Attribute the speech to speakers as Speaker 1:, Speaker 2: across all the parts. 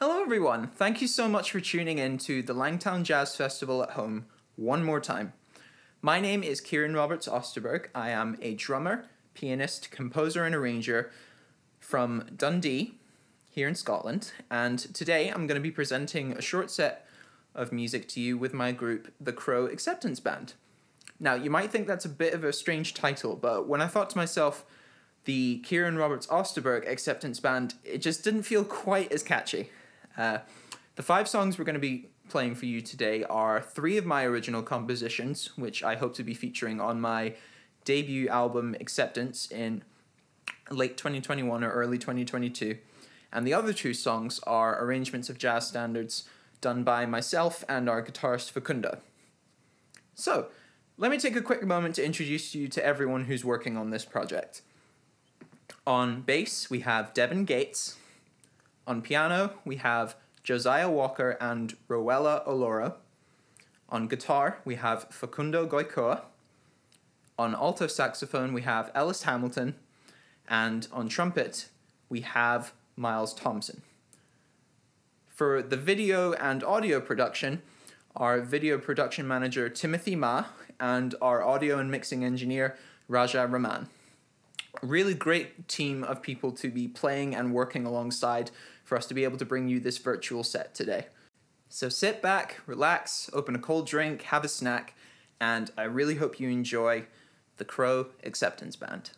Speaker 1: Hello, everyone. Thank you so much for tuning in to the Langtoun Jazz Festival at home one more time. My name is Ciaran Roberts Osterberg. I am a drummer, pianist, composer, and arranger from Dundee, here in Scotland. And today I'm going to be presenting a short set of music to you with my group, the Crow Acceptance Band. Now, you might think that's a bit of a strange title, but when I thought to myself, the Ciaran Roberts Osterberg Acceptance Band, it just didn't feel quite as catchy. Uh, the five songs we're going to be playing for you today are three of my original compositions, which I hope to be featuring on my debut album Acceptance in late 2021 or early 2022. And the other two songs are arrangements of jazz standards done by myself and our guitarist Facundo. So, let me take a quick moment to introduce you to everyone who's working on this project. On bass, we have Devon Gates. On piano, we have Josiah Walker and Roella Oloro. On guitar, we have Facundo Goycoa. On alto saxophone, we have Ellis Hamilton. And on trumpet, we have Miles Thompson. For the video and audio production, our video production manager Timothy Ma and our audio and mixing engineer Raja Raman really great team of people to be playing and working alongside for us to be able to bring you this virtual set today. So sit back, relax, open a cold drink, have a snack, and I really hope you enjoy the Crow Acceptance Band.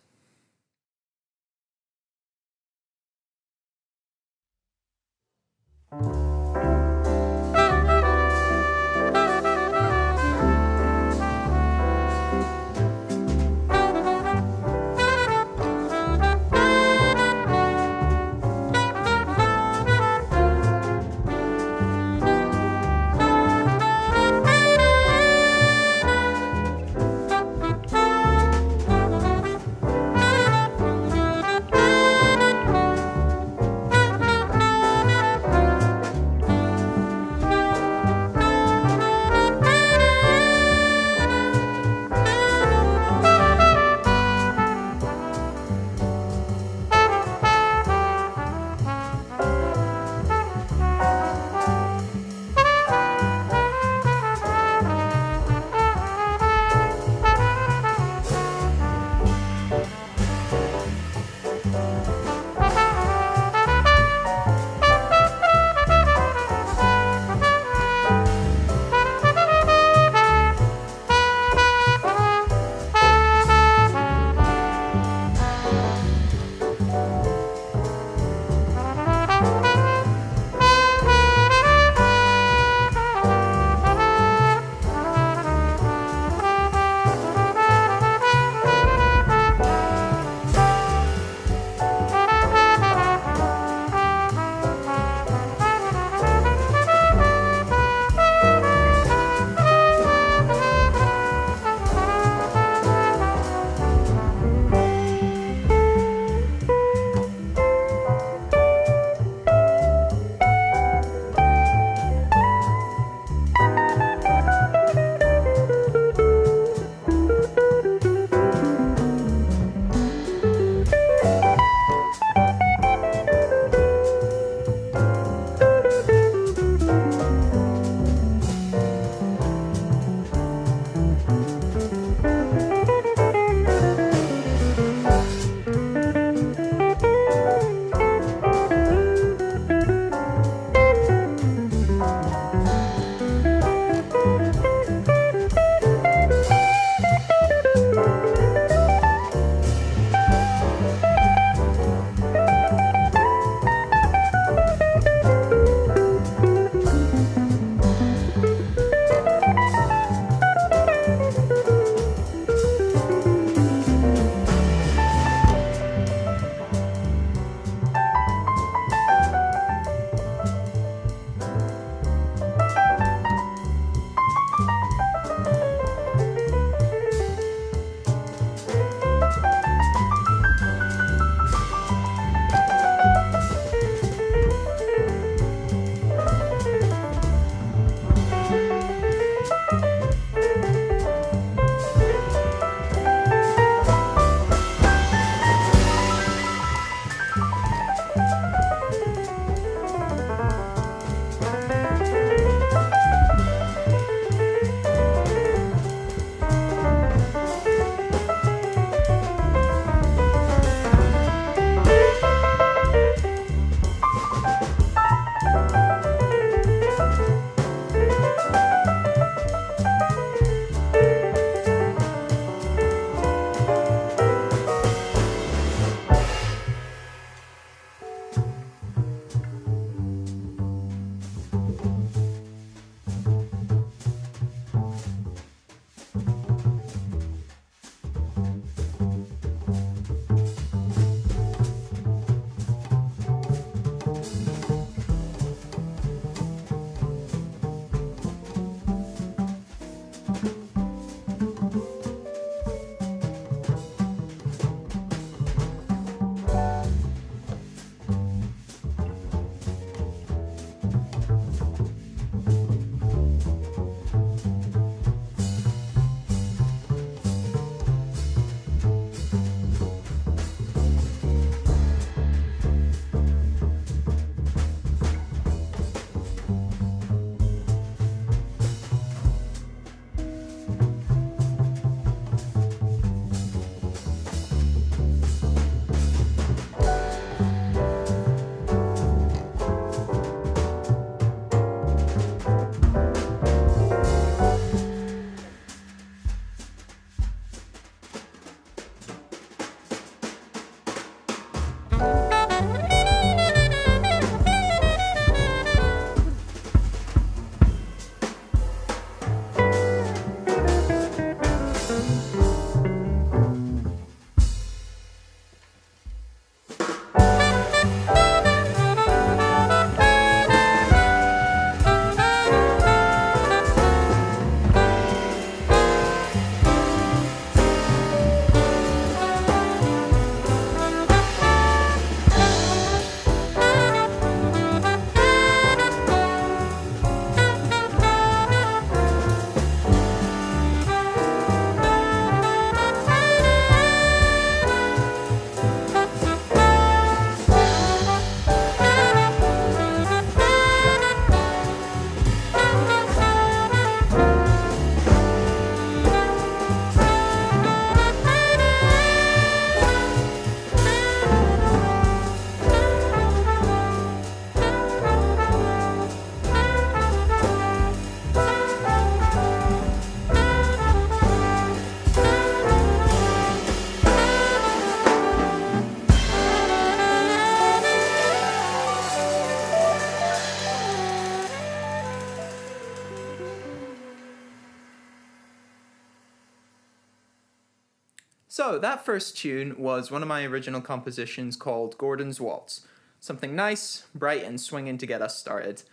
Speaker 1: So, that first tune was one of my original compositions called Gordon's Waltz. Something nice, bright, and swinging to get us started.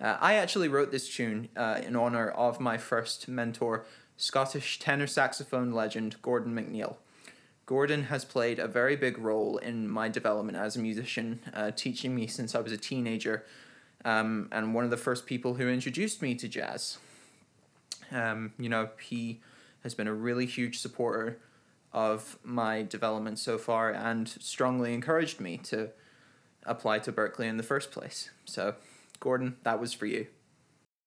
Speaker 1: Uh, I actually wrote this tune uh, in honor of my first mentor, Scottish tenor saxophone legend Gordon McNeil. Gordon has played a very big role in my development as a musician, uh, teaching me since I was a teenager, um, and one of the first people who introduced me to jazz. Um, you know, he has been a really huge supporter of my development so far and strongly encouraged me to apply to Berklee in the first place. So, Gordon, that was for you.